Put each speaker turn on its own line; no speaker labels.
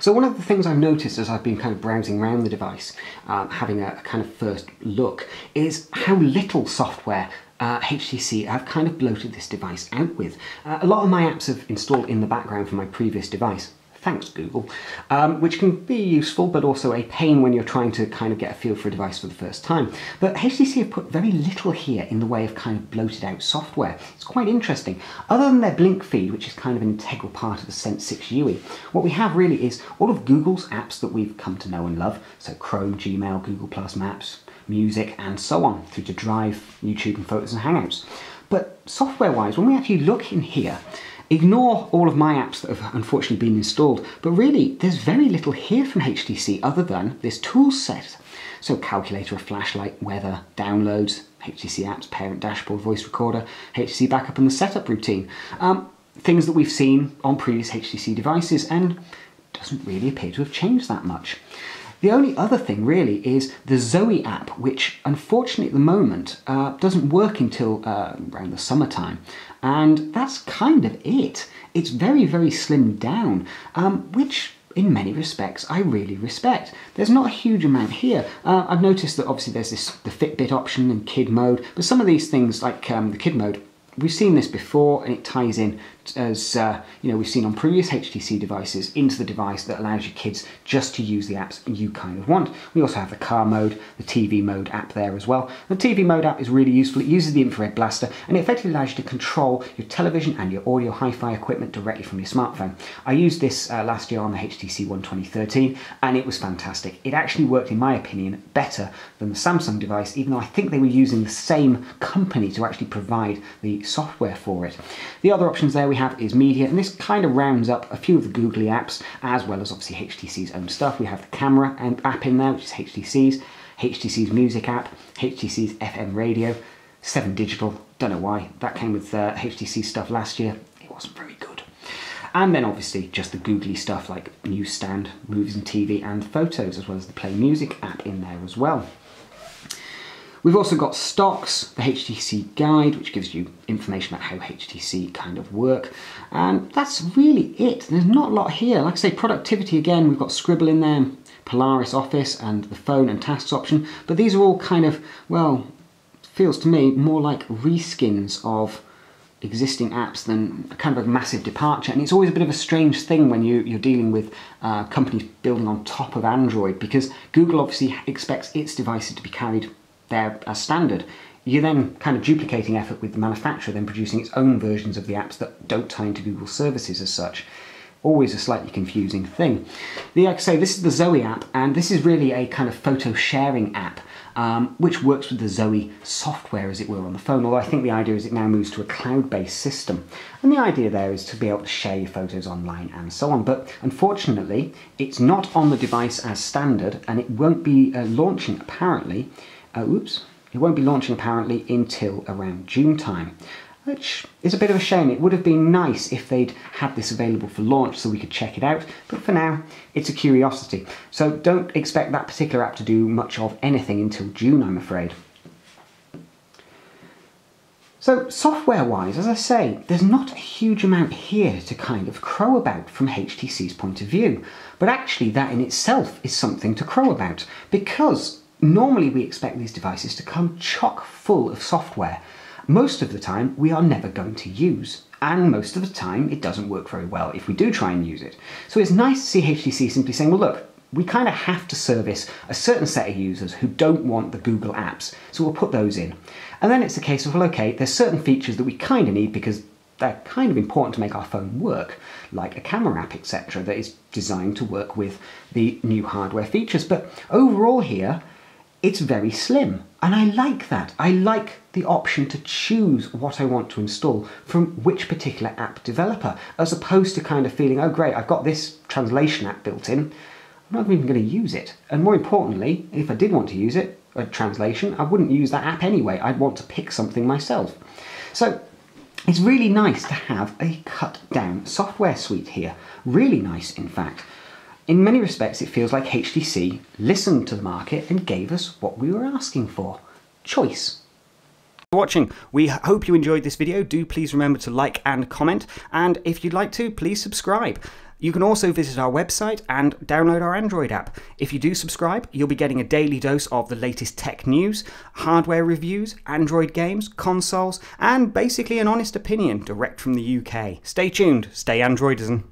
So one of the things I've noticed as I've been kind of browsing around the device, um, having a, a, kind of first look, is how little software uh, HTC have kind of bloated this device out with. Uh, a lot of my apps have installed in the background from my previous device, thanks Google, um, which can be useful but also a pain when you're trying to kind of get a feel for a device for the first time. But HTC have put very little here in the way of kind of bloated out software. It's quite interesting. Other than their Blink feed, which is kind of an integral part of the Sense 6 UI, what we have really is all of Google's apps that we've come to know and love, so Chrome, Gmail, Google Plus Maps, music and so on, through to Drive, YouTube and Photos and Hangouts. But software-wise, when we actually look in here, Ignore all of my apps that have unfortunately been installed, but really there's very little here from HTC other than this tool set. So calculator, a flashlight, weather, downloads, HTC apps, parent dashboard, voice recorder, HTC backup and the setup routine. Um, things that we've seen on previous HTC devices and doesn't really appear to have changed that much. The only other thing really is the Zoe app, which unfortunately at the moment uh, doesn't work until uh, around the summertime. And that's kind of it. It's very, very slimmed down, um, which in many respects I really respect. There's not a huge amount here. Uh, I've noticed that obviously there's this the Fitbit option and kid mode, but some of these things like um, the kid mode we've seen this before and it ties in as uh, you know we've seen on previous HTC devices into the device that allows your kids just to use the apps you kind of want. We also have the car mode, the TV mode app there as well. The TV mode app is really useful. It uses the infrared blaster and it effectively allows you to control your television and your audio hi-fi equipment directly from your smartphone. I used this uh, last year on the HTC One 2013 and it was fantastic. It actually worked in my opinion better than the Samsung device even though I think they were using the same company to actually provide the software for it. The other options there we have is media, and this kind of rounds up a few of the googly apps, as well as obviously HTC's own stuff. We have the camera and app in there, which is HTC's, HTC's music app, HTC's FM radio, 7 Digital, don't know why, that came with uh, HTC stuff last year, it wasn't very good. And then obviously just the googly stuff like newsstand, movies and TV and photos, as well as the Play Music app in there as well. We've also got stocks, the HTC guide, which gives you information about how HTC kind of work. And that's really it. There's not a lot here. Like I say, productivity again, we've got Scribble in there, Polaris Office and the phone and tasks option. But these are all kind of, well, feels to me more like reskins of existing apps than a kind of a massive departure. And it's always a bit of a strange thing when you, you're dealing with uh, companies building on top of Android because Google obviously expects its devices to be carried there as standard. You're then kind of duplicating effort with the manufacturer, then producing its own versions of the apps that don't tie into Google services as such. Always a slightly confusing thing. The, like I say, this is the Zoe app, and this is really a kind of photo sharing app, um, which works with the Zoe software, as it were, on the phone. Although I think the idea is it now moves to a cloud-based system. And the idea there is to be able to share your photos online and so on. But unfortunately, it's not on the device as standard, and it won't be uh, launching, apparently, uh, oops, it won't be launching apparently until around June time, which is a bit of a shame. It would have been nice if they'd had this available for launch so we could check it out, but for now, it's a curiosity. So don't expect that particular app to do much of anything until June, I'm afraid. So software-wise, as I say, there's not a huge amount here to kind of crow about from HTC's point of view. But actually that in itself is something to crow about because Normally we expect these devices to come chock full of software. Most of the time we are never going to use and most of the time it doesn't work very well if we do try and use it. So it's nice to see HTC simply saying, well look, we kind of have to service a certain set of users who don't want the Google apps, so we'll put those in. And then it's a case of, well okay, there's certain features that we kind of need because they're kind of important to make our phone work, like a camera app, etc., that is designed to work with the new hardware features. But overall here, it's very slim. And I like that. I like the option to choose what I want to install from which particular app developer, as opposed to kind of feeling, oh great, I've got this translation app built in, I'm not even going to use it. And more importantly, if I did want to use it, a translation, I wouldn't use that app anyway. I'd want to pick something myself. So it's really nice to have a cut down software suite here. Really nice, in fact. In many respects, it feels like HTC listened to the market and gave us what we were asking for choice.
For watching. We hope you enjoyed this video. Do please remember to like and comment. And if you'd like to, please subscribe. You can also visit our website and download our Android app. If you do subscribe, you'll be getting a daily dose of the latest tech news, hardware reviews, Android games, consoles, and basically an honest opinion direct from the UK. Stay tuned, stay Androidizen.